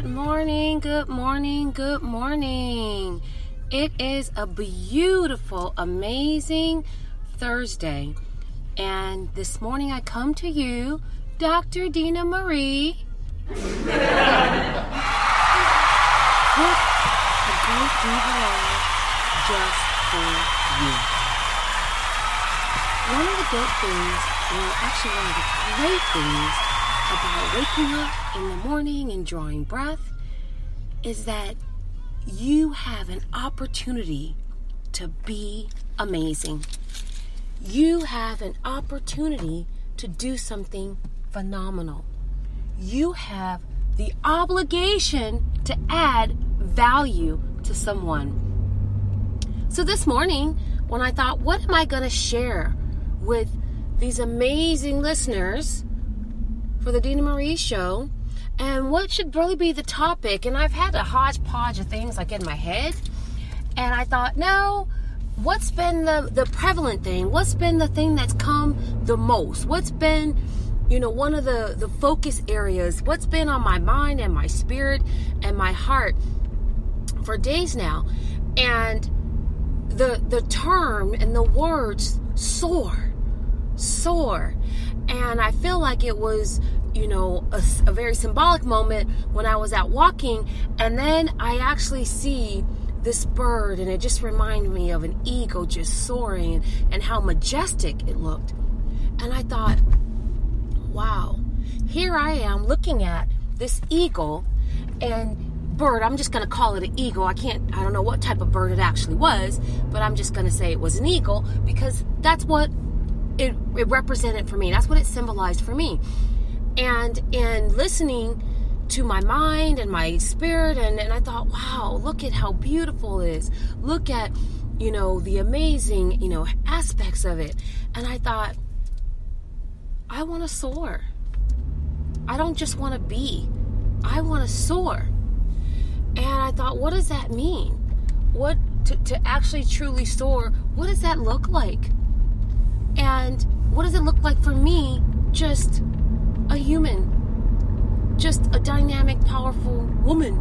Good morning, good morning, good morning. It is a beautiful, amazing Thursday. And this morning I come to you, Dr. Deena Marie, with a great diva just for you. One of the good things, well, actually one of the great things about waking up in the morning and drawing breath is that you have an opportunity to be amazing. You have an opportunity to do something phenomenal. You have the obligation to add value to someone. So this morning, when I thought, what am I going to share with these amazing listeners? For the Deena Marie show and what should really be the topic. And I've had a hodgepodge of things like in my head. And I thought, no, what's been the, the prevalent thing? What's been the thing that's come the most? What's been, you know, one of the, the focus areas? What's been on my mind and my spirit and my heart for days now? And the the term and the words soar, soar. And I feel like it was, you know, a, a very symbolic moment when I was out walking. And then I actually see this bird, and it just reminded me of an eagle just soaring and, how majestic it looked. And I thought, wow, here I am looking at this eagle and bird. I'm just going to call it an eagle. I can't, I don't know what type of bird it actually was, but I'm just going to say it was an eagle because that's what it, it represented for me. That's what it symbolized for me. And in listening to my mind and my spirit, and, and I thought, wow, look at how beautiful it is. Look at, you know, the amazing, you know, aspects of it. And I thought, I want to soar. I don't just want to be, I want to soar. And I thought, what does that mean? What to, to actually truly soar, what does that look like? And what does it look like for me, just a human, just a dynamic, powerful woman?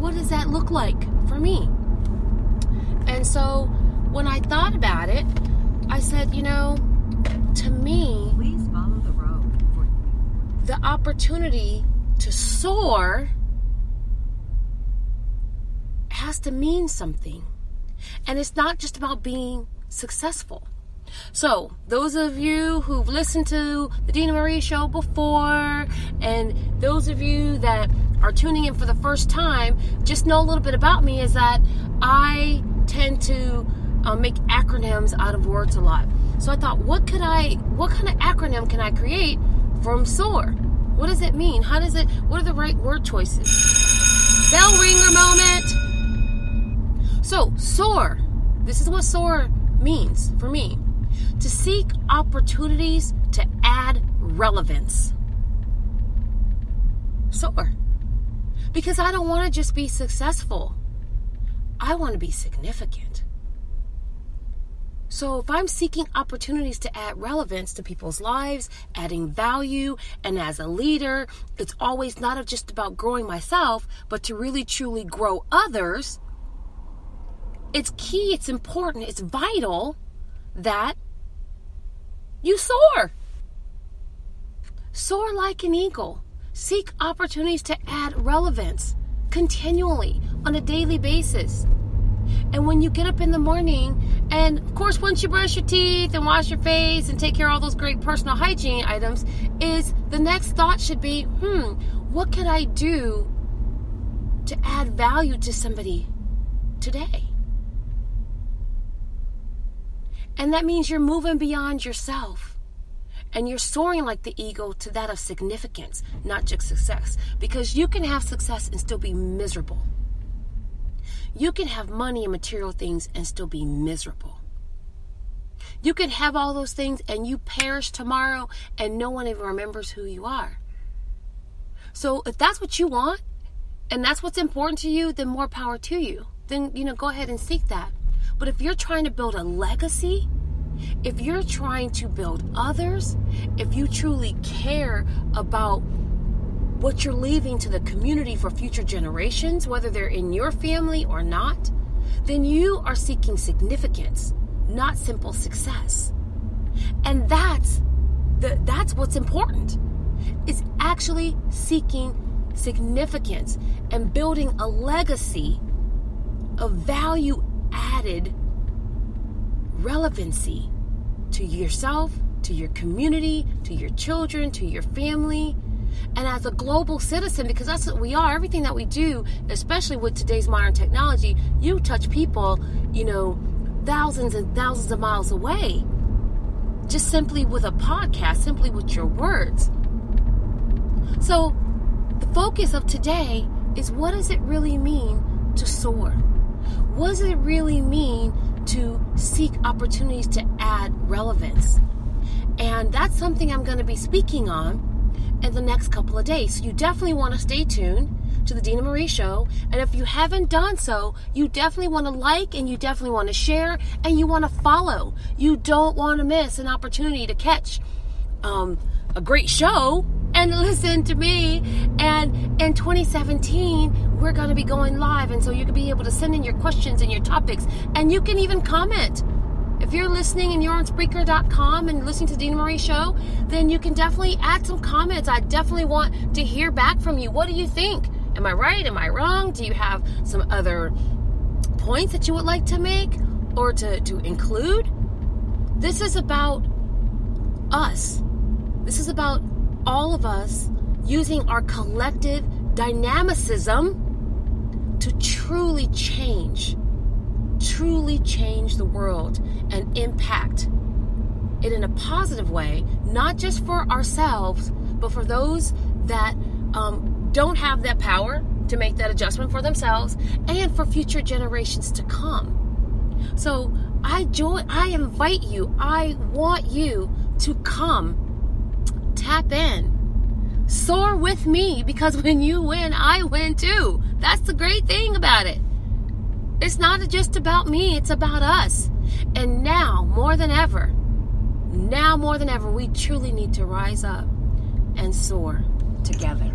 What does that look like for me? And so when I thought about it, I said, you know, to me, please follow the road. The opportunity to soar has to mean something. And it's not just about being successful. So, those of you who've listened to the Deena Marie show before, and those of you that are tuning in for the first time, just know a little bit about me is that I tend to uh, make acronyms out of words a lot. So I thought, what could I, what kind of acronym can I create from SOAR? What does it mean? How does it, what are the right word choices? Bell ringer moment. So, SOAR. This is what SOAR means for me to seek opportunities to add relevance. Soar. Because I don't want to just be successful, I want to be significant. So, if I'm seeking opportunities to add relevance to people's lives, adding value, and as a leader, it's always not just about growing myself, but to really truly grow others. It's key, it's important, it's vital that you soar. Soar like an eagle. Seek opportunities to add relevance continually on a daily basis. And when you get up in the morning, and of course, once you brush your teeth and wash your face and take care of all those great personal hygiene items, is the next thought should be, hmm, what can I do to add value to somebody today? And that means you're moving beyond yourself. And you're soaring like the eagle to that of significance, not just success. Because you can have success and still be miserable. You can have money and material things and still be miserable. You can have all those things and you perish tomorrow and no one even remembers who you are. So if that's what you want and that's what's important to you, then more power to you. Then, you know, go ahead and seek that. But if you're trying to build a legacy, if you're trying to build others, if you truly care about what you're leaving to the community for future generations, whether they're in your family or not, then you are seeking significance, not simple success. And that's the that's what's important. Is actually seeking significance and building a legacy of value added relevancy to yourself, to your community, to your children, to your family, and as a global citizen, because that's what we are, everything that we do, especially with today's modern technology, you touch people, you know, thousands and thousands of miles away. Just simply with a podcast, simply with your words. So, the focus of today is what does it really mean to soar? What does it really mean to seek opportunities to add relevance? And that's something I'm going to be speaking on in the next couple of days. So you definitely want to stay tuned to the Deena Marie Show. And if you haven't done so, you definitely want to like and you definitely want to share and you want to follow. You don't want to miss an opportunity to catch um, a great show and listen to me. And in 2017, we're going to be going live. And so you can be able to send in your questions and your topics. And you can even comment if you're listening and you're on Spreaker.com and listening to Deena Marie Show, then you can definitely add some comments. I definitely want to hear back from you. What do you think? Am I right? Am I wrong? Do you have some other points that you would like to make or to, to include? This is about us. This is about all of us using our collective dynamicism to truly change truly change the world and impact it in a positive way, not just for ourselves, but for those that um, don't have that power to make that adjustment for themselves and for future generations to come. So I join, I invite you, I want you to come, tap in, soar with me because when you win, I win too. That's the great thing about it. It's not just about me, it's about us. And now, more than ever, now more than ever, we truly need to rise up and soar together.